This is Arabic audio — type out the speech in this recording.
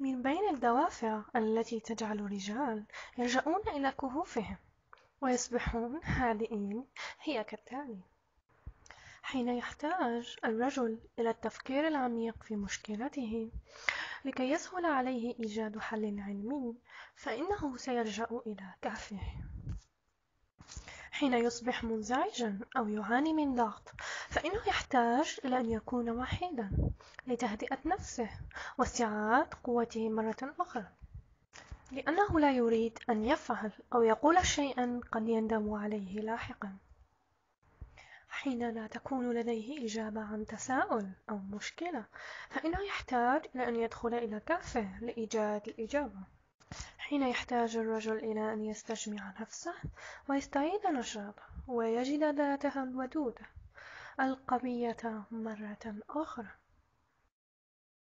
من بين الدوافع التي تجعل الرجال يلجؤون إلى كهوفهم ويصبحون هادئين هي كالتالي: حين يحتاج الرجل إلى التفكير العميق في مشكلته لكي يسهل عليه إيجاد حل علمي، فإنه سيلجأ إلى كهفه. حين يصبح منزعجا أو يعاني من ضغط، فإنه يحتاج إلى أن يكون وحيدا لتهدئة نفسه واستعادة قوته مرة أخرى، لأنه لا يريد أن يفعل أو يقول شيئا قد يندم عليه لاحقا. حين لا تكون لديه إجابة عن تساؤل أو مشكلة، فإنه يحتاج إلى أن يدخل إلى كهفه لإيجاد الإجابة. حين يحتاج الرجل إلى أن يستجمع نفسه ويستعيد نشاطه ويجد ذاته الودودة القوية مرة أخرى.